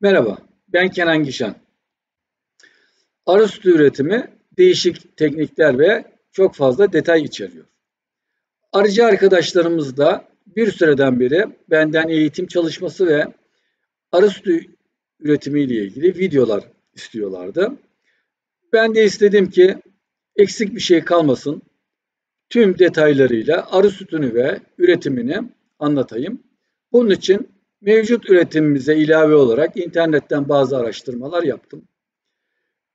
Merhaba, ben Kenan Gişen. Arı sütü üretimi değişik teknikler ve çok fazla detay içeriyor. Arıcı arkadaşlarımız da bir süreden beri benden eğitim çalışması ve arı sütü üretimiyle ilgili videolar istiyorlardı. Ben de istedim ki eksik bir şey kalmasın. Tüm detaylarıyla arı sütünü ve üretimini anlatayım. Bunun için mevcut üretimimize ilave olarak internetten bazı araştırmalar yaptım.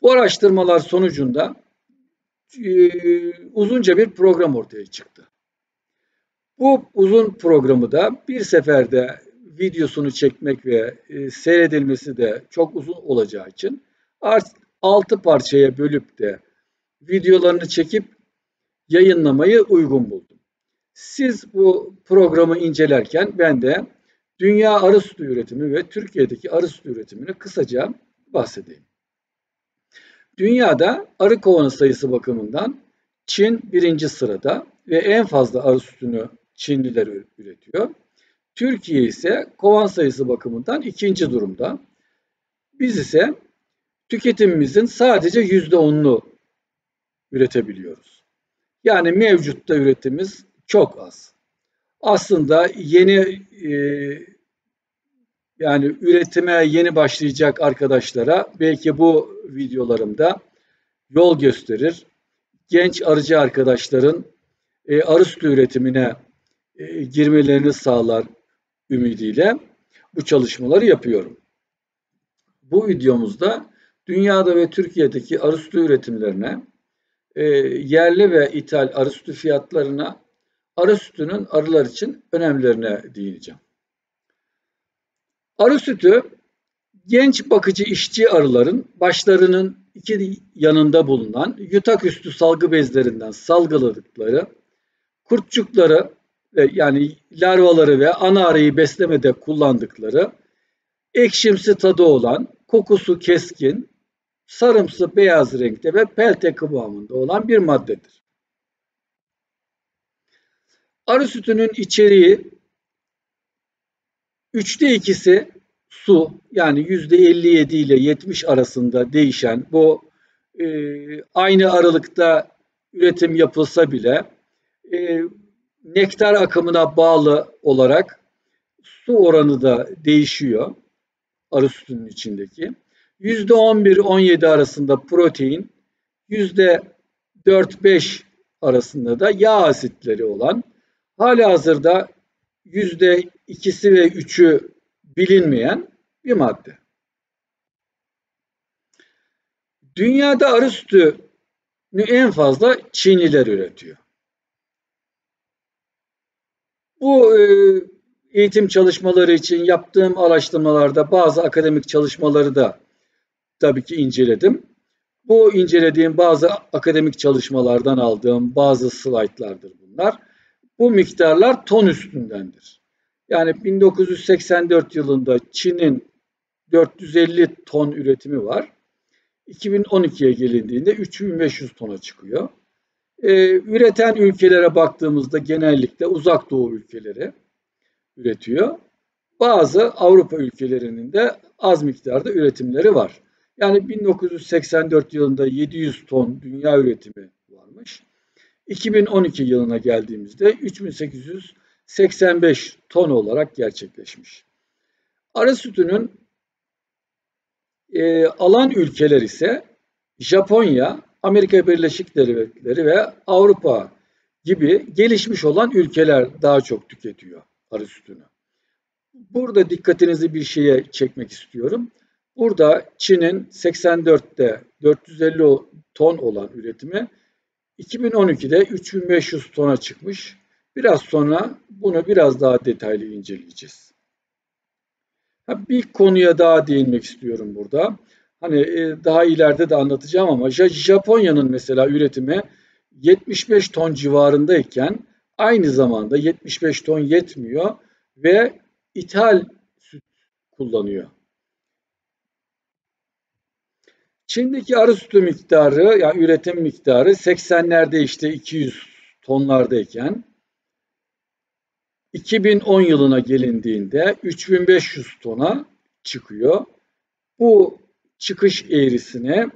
Bu araştırmalar sonucunda e, uzunca bir program ortaya çıktı. Bu uzun programı da bir seferde videosunu çekmek ve e, seyredilmesi de çok uzun olacağı için altı parçaya bölüp de videolarını çekip yayınlamayı uygun buldum. Siz bu programı incelerken ben de dünya arı sütü üretimi ve Türkiye'deki arı sütü üretimini kısaca bahsedeyim. Dünyada arı kovanı sayısı bakımından Çin birinci sırada ve en fazla arı sütünü Çinliler üretiyor. Türkiye ise kovan sayısı bakımından ikinci durumda. Biz ise tüketimimizin sadece yüzde onunu üretebiliyoruz. Yani mevcutta üretimimiz çok az. Aslında yeni e, yani üretime yeni başlayacak arkadaşlara belki bu videolarımda yol gösterir. Genç arıcı arkadaşların e, arı sütü üretimine e, girmelerini sağlar ümidiyle bu çalışmaları yapıyorum. Bu videomuzda dünyada ve Türkiye'deki arı sütü üretimlerine, e, yerli ve ithal arı sütü fiyatlarına, arı sütünün arılar için önemlerine değineceğim. Arı sütü genç bakıcı işçi arıların başlarının iki yanında bulunan yutak üstü salgı bezlerinden salgıladıkları kurtçukları ve yani larvaları ve ana arıyı beslemede kullandıkları ekşimsi tadı olan, kokusu keskin, sarımsı beyaz renkte ve pelte kıvamında olan bir maddedir. Arı sütünün içeriği üçte ikisi su yani yüzde 57 ile 70 arasında değişen bu e, aynı aralıkta üretim yapılsa bile e, nektar akımına bağlı olarak su oranı da değişiyor arı sütünün içindeki. Yüzde 11-17 arasında protein, yüzde 4-5 arasında da yağ asitleri olan hali hazırda yüzde ikisi ve üçü bilinmeyen bir madde. Dünyada arı sütünü en fazla Çinliler üretiyor. Bu e, eğitim çalışmaları için yaptığım araştırmalarda bazı akademik çalışmaları da tabii ki inceledim. Bu incelediğim bazı akademik çalışmalardan aldığım bazı slaytlardır bunlar. Bu miktarlar ton üstündendir. Yani 1984 yılında Çin'in 450 ton üretimi var. 2012'ye gelindiğinde 3500 tona çıkıyor. Ee, üreten ülkelere baktığımızda genellikle uzak doğu ülkeleri üretiyor. Bazı Avrupa ülkelerinin de az miktarda üretimleri var. Yani 1984 yılında 700 ton dünya üretimi. 2012 yılına geldiğimizde 3885 ton olarak gerçekleşmiş. Arı sütünün e, alan ülkeler ise Japonya, Amerika Birleşik Devletleri ve Avrupa gibi gelişmiş olan ülkeler daha çok tüketiyor arı sütünü. Burada dikkatinizi bir şeye çekmek istiyorum. Burada Çin'in 84'te 450 ton olan üretimi 2012'de 3500 tona çıkmış. Biraz sonra bunu biraz daha detaylı inceleyeceğiz. Bir konuya daha değinmek istiyorum burada. Hani e, daha ileride de anlatacağım ama Japonya'nın mesela üretimi 75 ton civarındayken aynı zamanda 75 ton yetmiyor ve ithal süt kullanıyor. Çin'deki arı sütü miktarı, yani üretim miktarı 80'lerde işte 200 tonlardayken 2010 yılına gelindiğinde 3500 tona çıkıyor bu çıkış eğrisini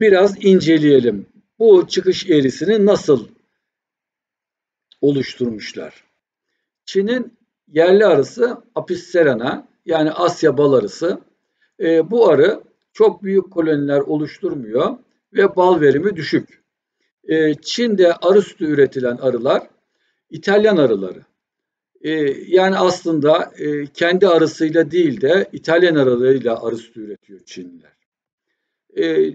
biraz inceleyelim. Bu çıkış eğrisini nasıl oluşturmuşlar? Çin'in yerli arısı Apis serena yani Asya bal arısı. E, bu arı çok büyük koloniler oluşturmuyor ve bal verimi düşük. E, Çin'de arı sütü üretilen arılar İtalyan arıları. E, yani aslında e, kendi arısıyla değil de İtalyan arılarıyla arı sütü üretiyor Çinliler. E,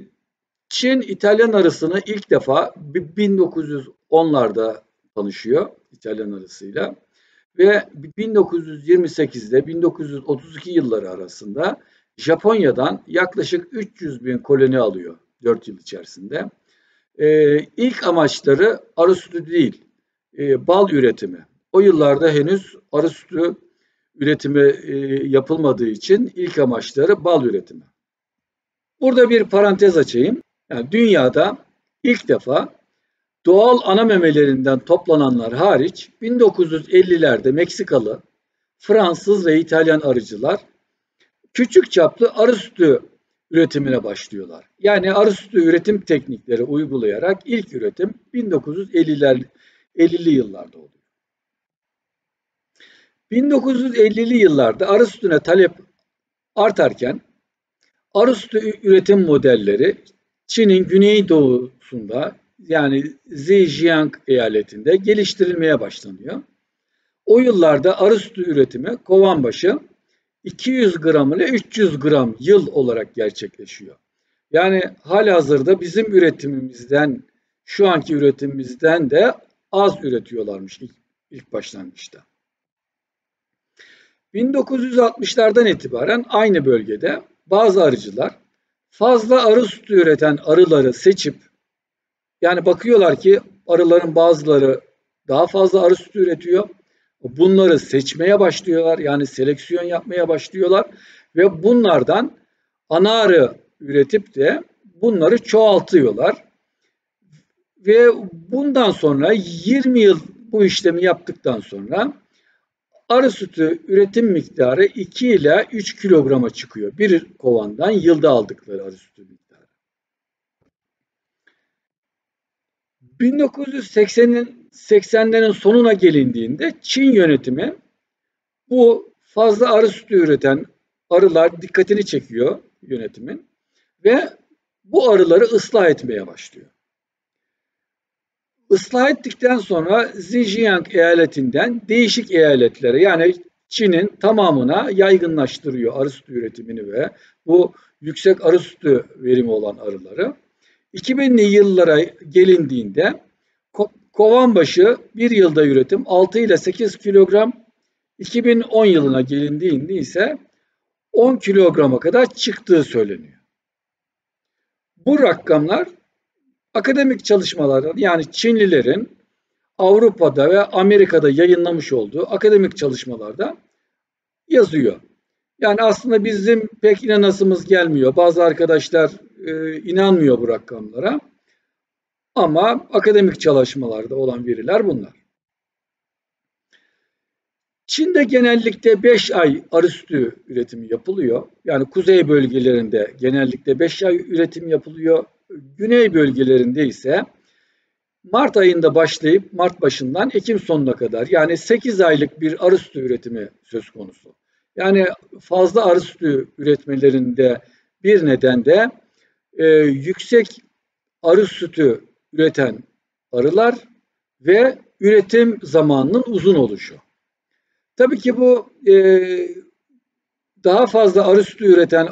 Çin İtalyan arısını ilk defa 1910'larda tanışıyor İtalyan arısıyla ve 1928'de 1932 yılları arasında Japonya'dan yaklaşık 300 bin koloni alıyor 4 yıl içerisinde. Ee, ilk amaçları arı sütü değil, e, bal üretimi. O yıllarda henüz arı sütü üretimi e, yapılmadığı için ilk amaçları bal üretimi. Burada bir parantez açayım. Yani dünyada ilk defa doğal ana memelerinden toplananlar hariç 1950'lerde Meksikalı, Fransız ve İtalyan arıcılar küçük çaplı arı sütü üretimine başlıyorlar. Yani arı sütü üretim teknikleri uygulayarak ilk üretim 1950'ler 50'li yıllarda oluyor. 1950'li yıllarda arı sütüne talep artarken arı sütü üretim modelleri Çin'in güneydoğusunda yani Zhejiang eyaletinde geliştirilmeye başlanıyor. O yıllarda arı sütü üretimi kovan başı 200 gram ile 300 gram yıl olarak gerçekleşiyor. Yani halihazırda bizim üretimimizden, şu anki üretimimizden de az üretiyorlarmış ilk, ilk başlangıçta. 1960'lardan itibaren aynı bölgede bazı arıcılar fazla arı sütü üreten arıları seçip yani bakıyorlar ki arıların bazıları daha fazla arı sütü üretiyor. Bunları seçmeye başlıyorlar. Yani seleksiyon yapmaya başlıyorlar. Ve bunlardan ana arı üretip de bunları çoğaltıyorlar. Ve bundan sonra 20 yıl bu işlemi yaptıktan sonra arı sütü üretim miktarı 2 ile 3 kilograma çıkıyor. Bir kovandan yılda aldıkları arı sütü miktarı. 1980'in 80'lerin sonuna gelindiğinde Çin yönetimi bu fazla arı sütü üreten arılar dikkatini çekiyor yönetimin ve bu arıları ıslah etmeye başlıyor. Islah ettikten sonra Zhejiang eyaletinden değişik eyaletlere yani Çin'in tamamına yaygınlaştırıyor arı sütü üretimini ve bu yüksek arı sütü verimi olan arıları. 2000'li yıllara gelindiğinde kovan başı bir yılda üretim 6 ile 8 kilogram 2010 yılına gelindiğinde ise 10 kilograma kadar çıktığı söyleniyor. Bu rakamlar akademik çalışmalardan yani Çinlilerin Avrupa'da ve Amerika'da yayınlamış olduğu akademik çalışmalarda yazıyor. Yani aslında bizim pek inanasımız gelmiyor. Bazı arkadaşlar e, inanmıyor bu rakamlara. Ama akademik çalışmalarda olan veriler bunlar. Çin'de genellikle 5 ay arı sütü üretimi yapılıyor. Yani kuzey bölgelerinde genellikle 5 ay üretim yapılıyor. Güney bölgelerinde ise Mart ayında başlayıp Mart başından Ekim sonuna kadar yani 8 aylık bir arı sütü üretimi söz konusu. Yani fazla arı sütü üretmelerinde bir neden de e, yüksek arı sütü üreten arılar ve üretim zamanının uzun oluşu. Tabii ki bu e, daha fazla arı sütü üreten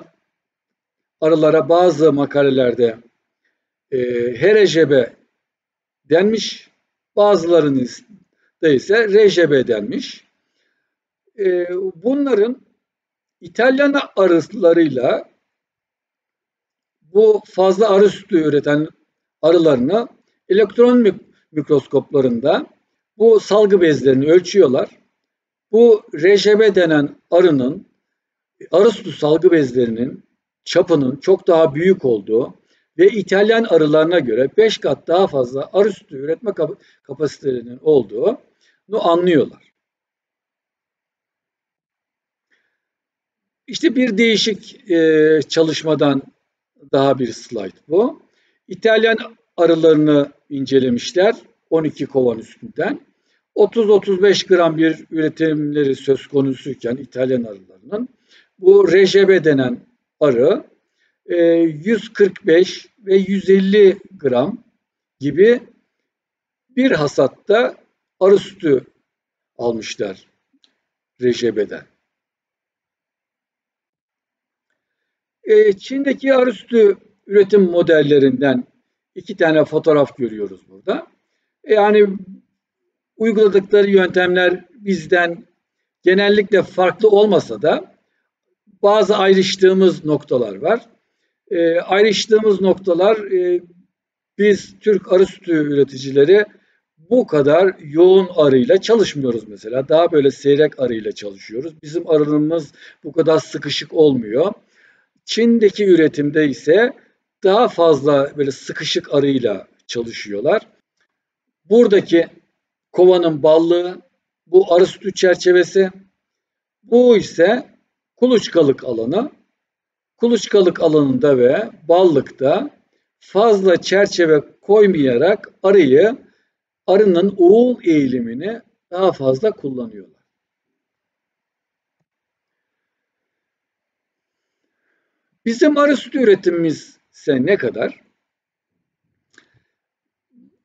arılara bazı makalelerde e, HRJB denmiş, bazılarının da ise RJB denmiş. E, bunların İtalyan arılarıyla bu fazla arı sütü üreten arılarını elektron mikroskoplarında bu salgı bezlerini ölçüyorlar. Bu RJB denen arının arı sütü salgı bezlerinin çapının çok daha büyük olduğu ve İtalyan arılarına göre 5 kat daha fazla arı sütü üretme kapasitelerinin olduğunu anlıyorlar. İşte bir değişik çalışmadan daha bir slide bu. İtalyan arılarını incelemişler 12 kovan üstünden. 30-35 gram bir üretimleri söz konusuyken İtalyan arılarının bu rejebe denen arı 145 e, ve 150 gram gibi bir hasatta arı sütü almışlar rejebeden. E, Çin'deki arı sütü üretim modellerinden iki tane fotoğraf görüyoruz burada. E, yani uyguladıkları yöntemler bizden genellikle farklı olmasa da bazı ayrıştığımız noktalar var. E, ayrıştığımız noktalar e, biz Türk arı sütü üreticileri bu kadar yoğun arıyla çalışmıyoruz mesela. Daha böyle seyrek arıyla çalışıyoruz. Bizim arımız bu kadar sıkışık olmuyor. Çin'deki üretimde ise daha fazla böyle sıkışık arıyla çalışıyorlar. Buradaki kovanın ballığı, bu arı sütü çerçevesi, bu ise kuluçkalık alanı. Kuluçkalık alanında ve ballıkta fazla çerçeve koymayarak arıyı, arının oğul eğilimini daha fazla kullanıyorlar. Bizim arı sütü üretimimiz ne kadar?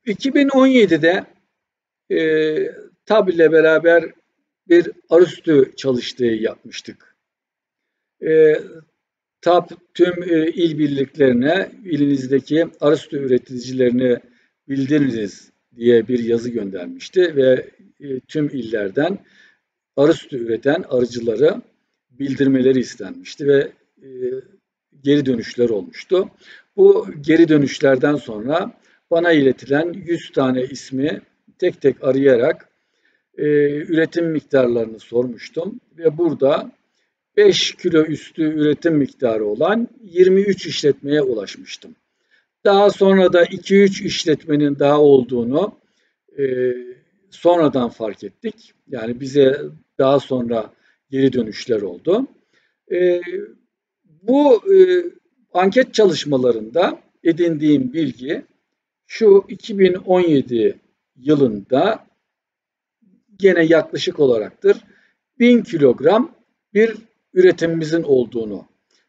2017'de e, TAB ile beraber bir arı sütü çalıştığı yapmıştık. E, TAB tüm e, il birliklerine, ilinizdeki arı sütü üreticilerini bildiriniz diye bir yazı göndermişti ve e, tüm illerden arı üreten arıcıları bildirmeleri istenmişti ve e, geri dönüşler olmuştu. Bu geri dönüşlerden sonra bana iletilen 100 tane ismi tek tek arayarak e, üretim miktarlarını sormuştum ve burada 5 kilo üstü üretim miktarı olan 23 işletmeye ulaşmıştım. Daha sonra da 2-3 işletmenin daha olduğunu e, sonradan fark ettik. Yani bize daha sonra geri dönüşler oldu. E, bu e, anket çalışmalarında edindiğim bilgi şu 2017 yılında gene yaklaşık olaraktır 1000 kilogram bir üretimimizin olduğunu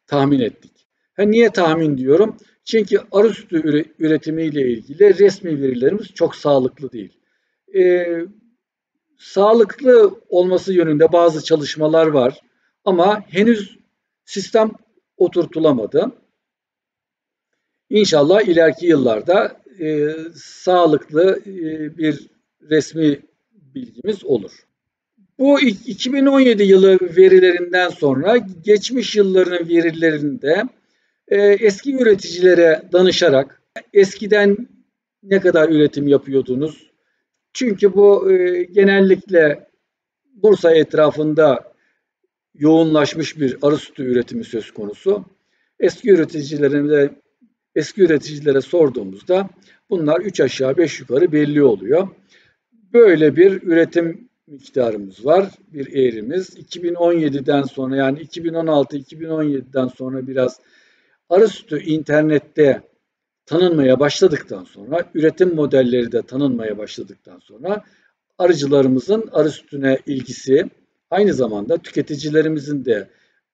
tahmin ettik. Ha, niye tahmin diyorum? Çünkü arı sütü üretimiyle ilgili resmi verilerimiz çok sağlıklı değil. Ee, sağlıklı olması yönünde bazı çalışmalar var ama henüz sistem oturtulamadı. İnşallah ileriki yıllarda e, sağlıklı e, bir resmi bilgimiz olur. Bu 2017 yılı verilerinden sonra geçmiş yılların verilerinde e, eski üreticilere danışarak eskiden ne kadar üretim yapıyordunuz? Çünkü bu e, genellikle Bursa etrafında yoğunlaşmış bir arı sütü üretimi söz konusu. Eski üreticilerine eski üreticilere sorduğumuzda bunlar 3 aşağı 5 yukarı belli oluyor. Böyle bir üretim miktarımız var, bir eğrimiz. 2017'den sonra yani 2016-2017'den sonra biraz arı sütü internette tanınmaya başladıktan sonra, üretim modelleri de tanınmaya başladıktan sonra arıcılarımızın arı sütüne ilgisi Aynı zamanda tüketicilerimizin de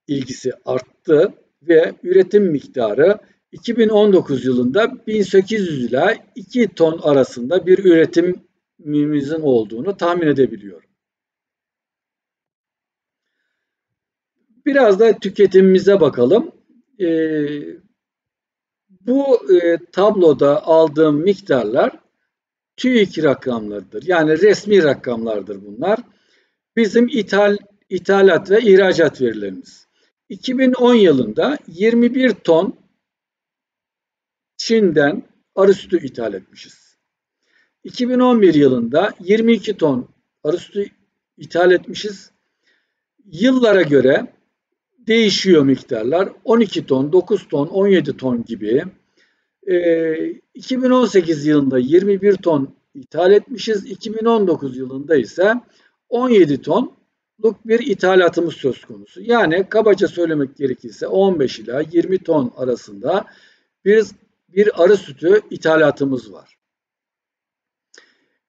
ilgisi arttı ve üretim miktarı 2019 yılında 1800 ila 2 ton arasında bir üretimimizin olduğunu tahmin edebiliyorum. Biraz da tüketimimize bakalım. Ee, bu e, tabloda aldığım miktarlar TÜİK rakamlarıdır. Yani resmi rakamlardır bunlar bizim ithal, ithalat ve ihracat verilerimiz. 2010 yılında 21 ton Çin'den arı sütü ithal etmişiz. 2011 yılında 22 ton arı sütü ithal etmişiz. Yıllara göre değişiyor miktarlar. 12 ton, 9 ton, 17 ton gibi. E, 2018 yılında 21 ton ithal etmişiz. 2019 yılında ise 17 ton bir ithalatımız söz konusu. Yani kabaca söylemek gerekirse 15 ila 20 ton arasında bir, bir arı sütü ithalatımız var.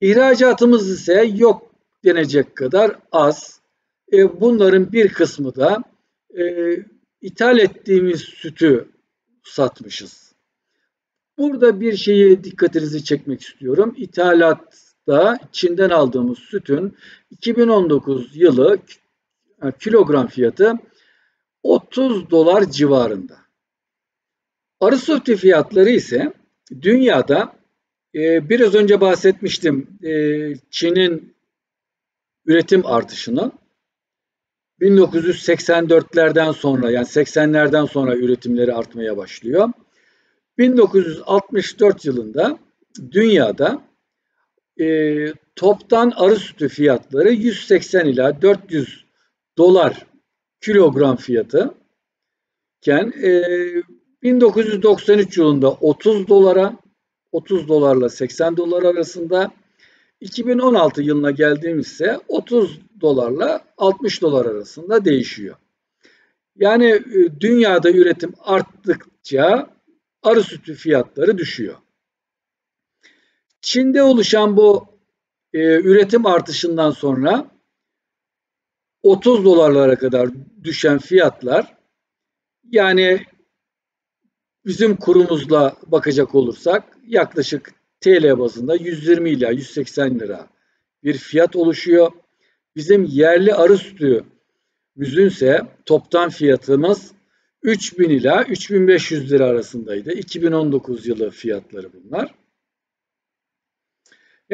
İhracatımız ise yok denecek kadar az. E, bunların bir kısmı da e, ithal ettiğimiz sütü satmışız. Burada bir şeyi dikkatinizi çekmek istiyorum. İthalatta Çin'den aldığımız sütün 2019 yılı e, kilogram fiyatı 30 dolar civarında. Arı sütü fiyatları ise dünyada e, biraz önce bahsetmiştim e, Çin'in üretim artışını 1984'lerden sonra yani 80'lerden sonra üretimleri artmaya başlıyor. 1964 yılında dünyada e, toptan arı sütü fiyatları 180 ila 400 dolar kilogram fiyatı iken e, 1993 yılında 30 dolara 30 dolarla 80 dolar arasında 2016 yılına geldiğimizse 30 dolarla 60 dolar arasında değişiyor. Yani e, dünyada üretim arttıkça arı sütü fiyatları düşüyor. Çin'de oluşan bu e, üretim artışından sonra 30 dolarlara kadar düşen fiyatlar yani bizim kurumuzla bakacak olursak yaklaşık TL bazında 120 ila 180 lira bir fiyat oluşuyor. Bizim yerli arı sütü müzünse toptan fiyatımız 3000 ila 3500 lira arasındaydı. 2019 yılı fiyatları bunlar.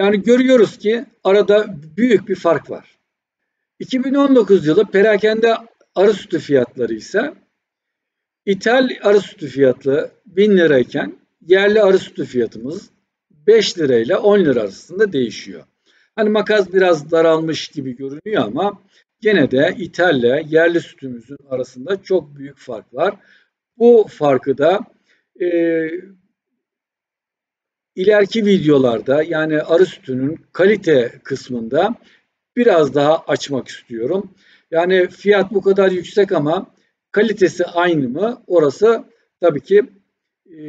Yani görüyoruz ki arada büyük bir fark var. 2019 yılı perakende arı sütü fiyatları ise ithal arı sütü fiyatı 1000 lirayken yerli arı sütü fiyatımız 5 lira ile 10 lira arasında değişiyor. Hani makas biraz daralmış gibi görünüyor ama gene de ithalle yerli sütümüzün arasında çok büyük fark var. Bu farkı da e, ileriki videolarda yani arı sütünün kalite kısmında biraz daha açmak istiyorum. Yani fiyat bu kadar yüksek ama kalitesi aynı mı? Orası tabii ki e,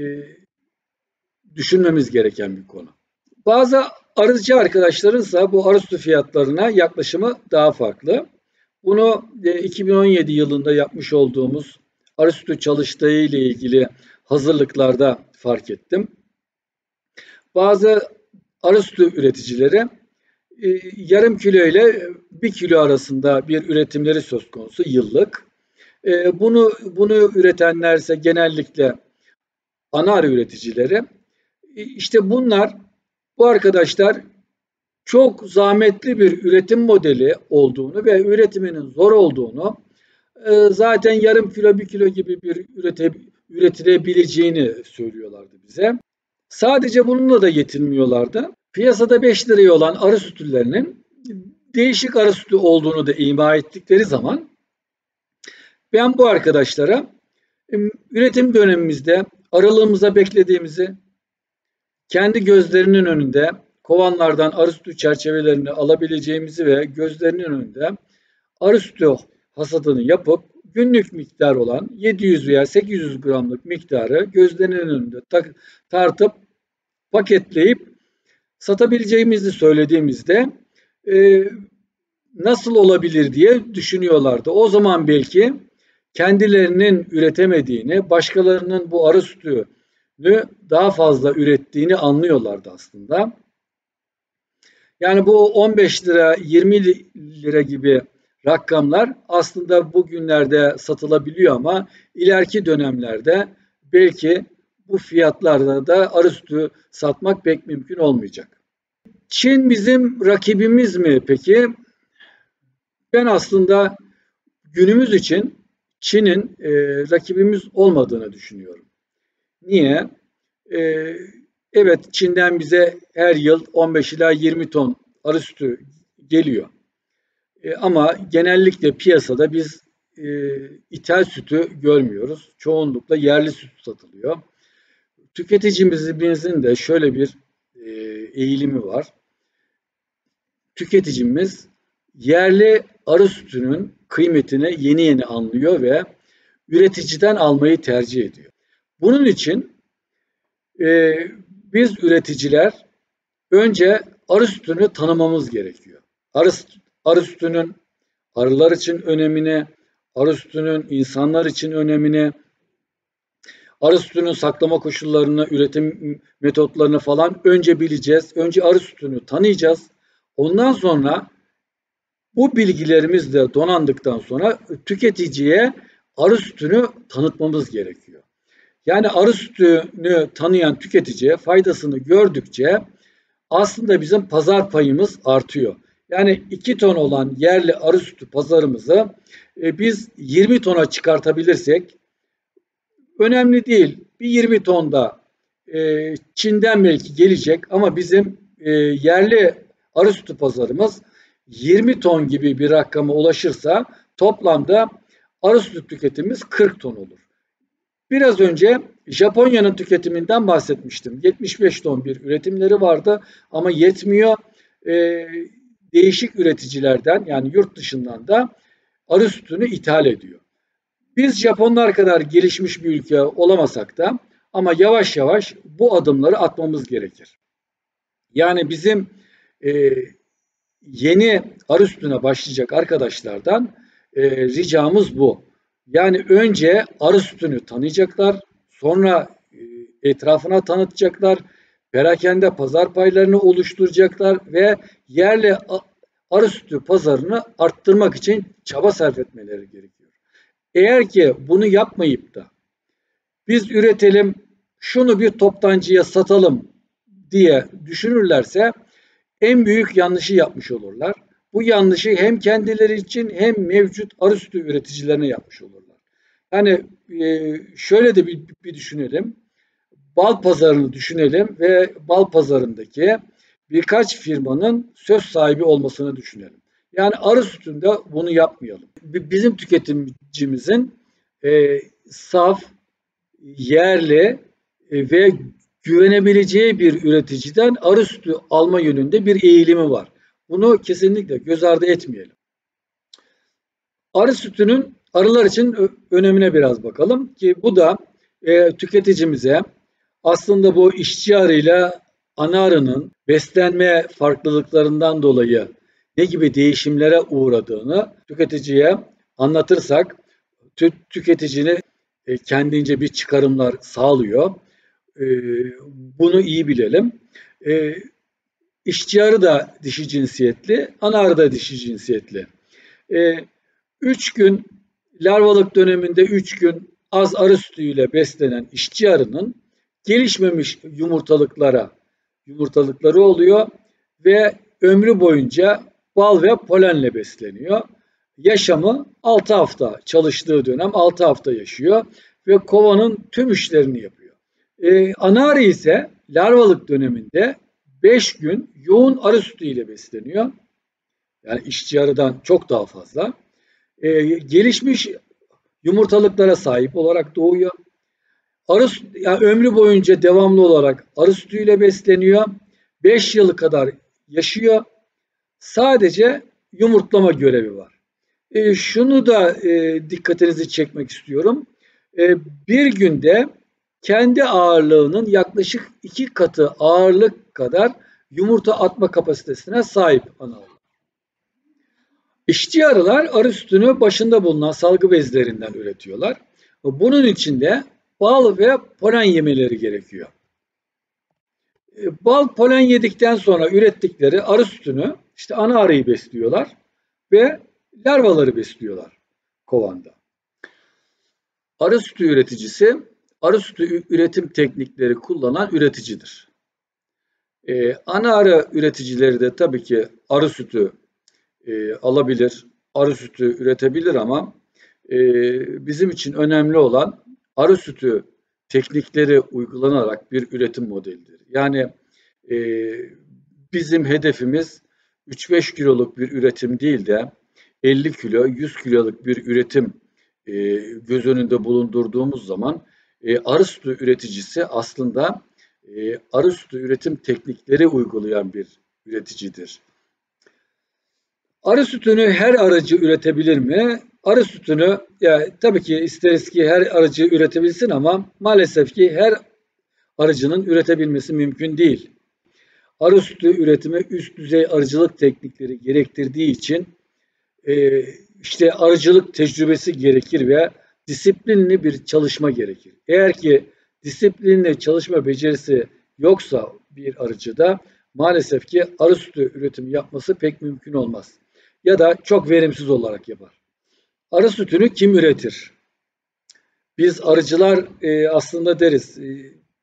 düşünmemiz gereken bir konu. Bazı arıcı arkadaşlarınsa bu arı sütü fiyatlarına yaklaşımı daha farklı. Bunu 2017 e, yılında yapmış olduğumuz arı sütü çalıştığı ile ilgili hazırlıklarda fark ettim. Bazı arı sütü üreticileri e, yarım kilo ile bir kilo arasında bir üretimleri söz konusu yıllık. E, bunu bunu üretenlerse genellikle ana arı üreticileri. İşte bunlar bu arkadaşlar çok zahmetli bir üretim modeli olduğunu ve üretiminin zor olduğunu zaten yarım kilo bir kilo gibi bir ürete, üretilebileceğini söylüyorlardı bize. Sadece bununla da yetinmiyorlardı. Piyasada 5 liraya olan arı sütüllerinin değişik arı sütü olduğunu da ima ettikleri zaman ben bu arkadaşlara üretim dönemimizde aralığımıza beklediğimizi, kendi gözlerinin önünde kovanlardan arı sütü çerçevelerini alabileceğimizi ve gözlerinin önünde arı sütü hasadını yapıp günlük miktar olan 700 veya 800 gramlık miktarı gözlerinin önünde tartıp paketleyip satabileceğimizi söylediğimizde e, nasıl olabilir diye düşünüyorlardı. O zaman belki kendilerinin üretemediğini, başkalarının bu arı sütünü daha fazla ürettiğini anlıyorlardı aslında. Yani bu 15 lira, 20 lira gibi rakamlar aslında bugünlerde satılabiliyor ama ileriki dönemlerde belki bu fiyatlarda da arı sütü satmak pek mümkün olmayacak. Çin bizim rakibimiz mi peki? Ben aslında günümüz için Çin'in e, rakibimiz olmadığını düşünüyorum. Niye? E, evet Çin'den bize her yıl 15 ila 20 ton arı sütü geliyor. E, ama genellikle piyasada biz e, ithal sütü görmüyoruz. Çoğunlukla yerli süt satılıyor. Tüketicimizin de şöyle bir e, eğilimi var. Tüketicimiz yerli arı sütünün kıymetini yeni yeni anlıyor ve üreticiden almayı tercih ediyor. Bunun için e, biz üreticiler önce arı sütünü tanımamız gerekiyor. Arı, arı sütünün arılar için önemini, arı sütünün insanlar için önemini, arı sütünün saklama koşullarını, üretim metotlarını falan önce bileceğiz. Önce arı sütünü tanıyacağız. Ondan sonra bu bilgilerimiz de donandıktan sonra tüketiciye arı sütünü tanıtmamız gerekiyor. Yani arı sütünü tanıyan tüketiciye faydasını gördükçe aslında bizim pazar payımız artıyor. Yani 2 ton olan yerli arı sütü pazarımızı e, biz 20 tona çıkartabilirsek önemli değil. Bir 20 tonda e, Çin'den belki gelecek ama bizim e, yerli arı sütü pazarımız 20 ton gibi bir rakama ulaşırsa toplamda arı sütü tüketimimiz 40 ton olur. Biraz önce Japonya'nın tüketiminden bahsetmiştim. 75 ton bir üretimleri vardı ama yetmiyor. Ee, değişik üreticilerden yani yurt dışından da arı sütünü ithal ediyor. Biz Japonlar kadar gelişmiş bir ülke olamasak da ama yavaş yavaş bu adımları atmamız gerekir. Yani bizim e, yeni arı sütüne başlayacak arkadaşlardan e, ricamız bu. Yani önce arı sütünü tanıyacaklar, sonra e, etrafına tanıtacaklar, perakende pazar paylarını oluşturacaklar ve yerli arı sütü pazarını arttırmak için çaba sarf etmeleri gerekiyor. Eğer ki bunu yapmayıp da biz üretelim, şunu bir toptancıya satalım diye düşünürlerse en büyük yanlışı yapmış olurlar. Bu yanlışı hem kendileri için hem mevcut arı sütü üreticilerine yapmış olurlar. Yani e, şöyle de bir, bir düşünelim. Bal pazarını düşünelim ve bal pazarındaki birkaç firmanın söz sahibi olmasını düşünelim. Yani arı sütünde bunu yapmayalım. Bizim tüketimcimizin e, saf, yerli e, ve güvenebileceği bir üreticiden arı sütü alma yönünde bir eğilimi var. Bunu kesinlikle göz ardı etmeyelim. Arı sütünün arılar için önemine biraz bakalım ki bu da e, tüketicimize aslında bu işçi arıyla ana arının beslenme farklılıklarından dolayı ne gibi değişimlere uğradığını tüketiciye anlatırsak tü tüketicini e, kendince bir çıkarımlar sağlıyor. E, bunu iyi bilelim. E, işçi arı da dişi cinsiyetli, ana arı da dişi cinsiyetli. E, üç gün larvalık döneminde üç gün az arı sütüyle beslenen işçi arının gelişmemiş yumurtalıklara yumurtalıkları oluyor ve ömrü boyunca bal ve polenle besleniyor. Yaşamı 6 hafta çalıştığı dönem 6 hafta yaşıyor ve kovanın tüm işlerini yapıyor. Ee, anari ise larvalık döneminde 5 gün yoğun arı sütü ile besleniyor. Yani işçi arıdan çok daha fazla. Ee, gelişmiş yumurtalıklara sahip olarak doğuyor. Arı, yani ömrü boyunca devamlı olarak arı sütüyle besleniyor. 5 yıl kadar yaşıyor. Sadece yumurtlama görevi var. E, şunu da e, dikkatinizi çekmek istiyorum. E, bir günde kendi ağırlığının yaklaşık iki katı ağırlık kadar yumurta atma kapasitesine sahip ana arı. İşçi arılar arı sütünü başında bulunan salgı bezlerinden üretiyorlar. Bunun için de bal ve polen yemeleri gerekiyor. E, bal polen yedikten sonra ürettikleri arı sütünü işte ana arıyı besliyorlar ve larvaları besliyorlar kovanda. Arı sütü üreticisi arı sütü üretim teknikleri kullanan üreticidir. Ee, ana arı üreticileri de tabii ki arı sütü e, alabilir, arı sütü üretebilir ama e, bizim için önemli olan arı sütü teknikleri uygulanarak bir üretim modelidir. Yani e, bizim hedefimiz 3-5 kiloluk bir üretim değil de 50 kilo, 100 kiloluk bir üretim e, göz önünde bulundurduğumuz zaman e, arı sütü üreticisi aslında e, arı sütü üretim teknikleri uygulayan bir üreticidir. Arı sütünü her aracı üretebilir mi? Arı sütünü ya tabii ki isteriz ki her aracı üretebilsin ama maalesef ki her arıcının üretebilmesi mümkün değil. Arı sütü üretimi üst düzey arıcılık teknikleri gerektirdiği için e, işte arıcılık tecrübesi gerekir ve disiplinli bir çalışma gerekir. Eğer ki disiplinli çalışma becerisi yoksa bir arıcıda maalesef ki arı sütü üretimi yapması pek mümkün olmaz. Ya da çok verimsiz olarak yapar. Arı sütünü kim üretir? Biz arıcılar e, aslında deriz, e,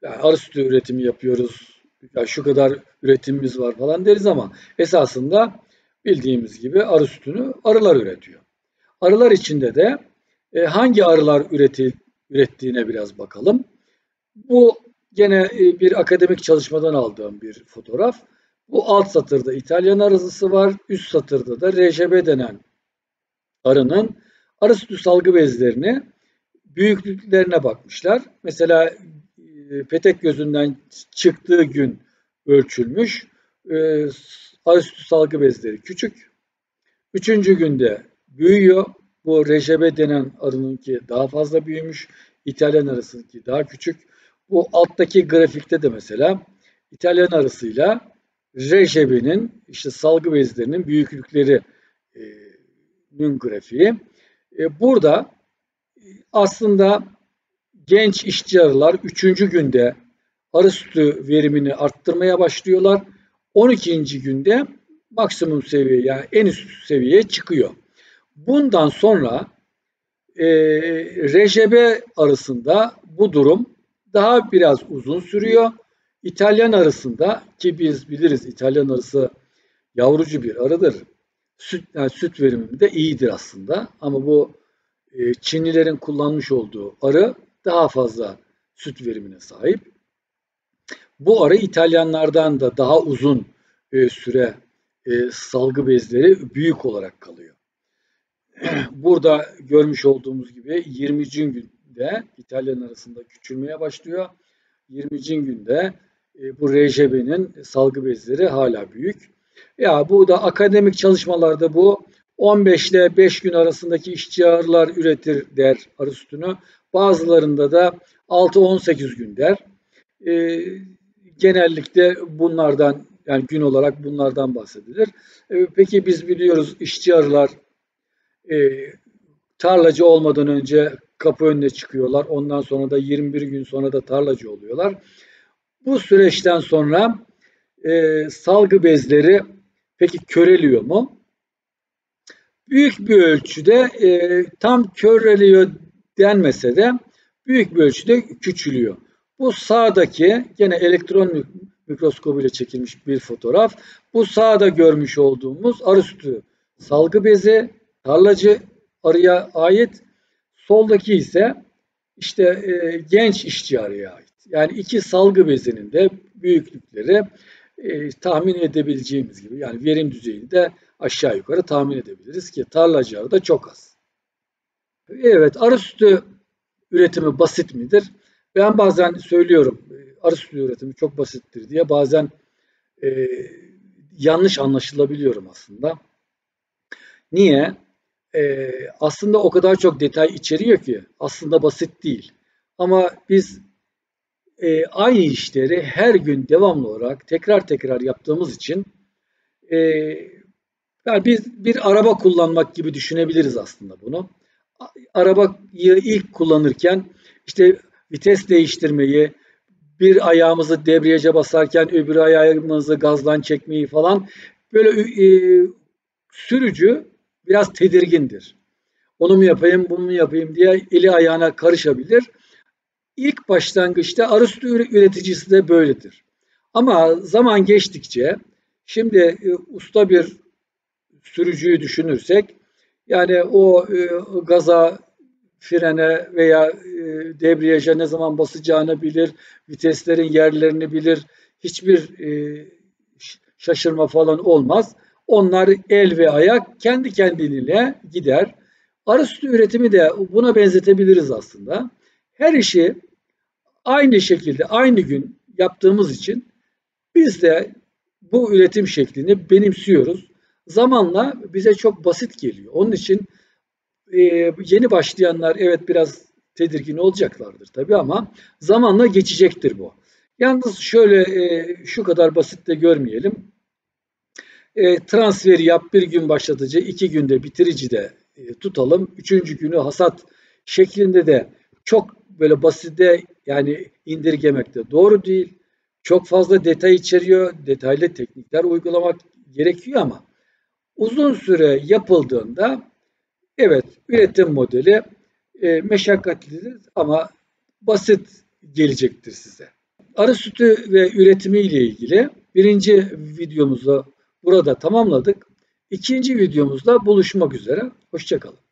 yani arı sütü üretimi yapıyoruz, ya şu kadar üretimimiz var falan deriz ama esasında bildiğimiz gibi arı sütünü arılar üretiyor. Arılar içinde de e, hangi arılar üreti, ürettiğine biraz bakalım. Bu gene e, bir akademik çalışmadan aldığım bir fotoğraf. Bu alt satırda İtalyan arızısı var. Üst satırda da RJB denen arının arı sütü salgı bezlerini büyüklüklerine bakmışlar. Mesela e, petek gözünden çıktığı gün ölçülmüş. Arı sütü salgı bezleri küçük. Üçüncü günde büyüyor. Bu RJB denen arınınki daha fazla büyümüş. İtalyan arısınınki daha küçük. Bu alttaki grafikte de mesela İtalyan arısıyla RJB'nin işte salgı bezlerinin büyüklüklerinin e, grafiği. E, burada aslında genç işçi arılar 3. günde arı sütü verimini arttırmaya başlıyorlar. 12. günde maksimum seviye yani en üst seviyeye çıkıyor. Bundan sonra e, RJB arasında bu durum daha biraz uzun sürüyor. İtalyan arasında ki biz biliriz İtalyan arısı yavrucu bir arıdır. Süt, yani süt verimi de iyidir aslında. Ama bu e, Çinlilerin kullanmış olduğu arı daha fazla süt verimine sahip. Bu arı İtalyanlardan da daha uzun e, süre e, salgı bezleri büyük olarak kalıyor. Burada görmüş olduğumuz gibi 20. günde İtalyan arasında küçülmeye başlıyor. 20. günde e, bu RJB'nin salgı bezleri hala büyük. Ya bu da akademik çalışmalarda bu 15 ile 5 gün arasındaki işçi arılar üretir der arı. Bazılarında da 6-18 gün der. E, genellikle bunlardan yani gün olarak bunlardan bahsedilir. E, peki biz biliyoruz işçi arılar e, tarlacı olmadan önce kapı önüne çıkıyorlar. Ondan sonra da 21 gün sonra da tarlacı oluyorlar. Bu süreçten sonra e, salgı bezleri peki köreliyor mu? Büyük bir ölçüde e, tam köreliyor denmese de büyük bir ölçüde küçülüyor. Bu sağdaki gene elektron mikroskobuyla çekilmiş bir fotoğraf. Bu sağda görmüş olduğumuz arı sütü salgı bezi tarlacı arıya ait. Soldaki ise işte e, genç işçi arıya ait. Yani iki salgı bezinin de büyüklükleri e, tahmin edebileceğimiz gibi yani verim düzeyini de aşağı yukarı tahmin edebiliriz ki tarlacı arı da çok az. Evet arı sütü üretimi basit midir? Ben bazen söylüyorum e, arı sütü üretimi çok basittir diye bazen e, yanlış anlaşılabiliyorum aslında. Niye? e, aslında o kadar çok detay içeriyor ki aslında basit değil. Ama biz e, aynı işleri her gün devamlı olarak tekrar tekrar yaptığımız için e, yani biz bir araba kullanmak gibi düşünebiliriz aslında bunu. Arabayı ilk kullanırken işte vites değiştirmeyi, bir ayağımızı debriyaja basarken öbür ayağımızı gazdan çekmeyi falan böyle e, sürücü biraz tedirgindir. Onu mu yapayım, bunu mu yapayım diye eli ayağına karışabilir. İlk başlangıçta arı sütü üreticisi de böyledir. Ama zaman geçtikçe şimdi e, usta bir sürücüyü düşünürsek yani o e, gaza, frene veya e, debriyaja ne zaman basacağını bilir, viteslerin yerlerini bilir. Hiçbir e, şaşırma falan olmaz. Onlar el ve ayak kendi kendiliğine gider. Arı sütü üretimi de buna benzetebiliriz aslında. Her işi aynı şekilde aynı gün yaptığımız için biz de bu üretim şeklini benimsiyoruz. zamanla bize çok basit geliyor. Onun için e, yeni başlayanlar evet biraz tedirgin olacaklardır tabii ama zamanla geçecektir bu. Yalnız şöyle e, şu kadar basit de görmeyelim. E, transferi yap bir gün başlatıcı, iki günde bitirici de e, tutalım. Üçüncü günü hasat şeklinde de çok böyle basite yani indirgemek de doğru değil. Çok fazla detay içeriyor. Detaylı teknikler uygulamak gerekiyor ama uzun süre yapıldığında evet üretim modeli e, meşakkatlidir ama basit gelecektir size. Arı sütü ve üretimi ile ilgili birinci videomuzu burada tamamladık. İkinci videomuzda buluşmak üzere. Hoşçakalın.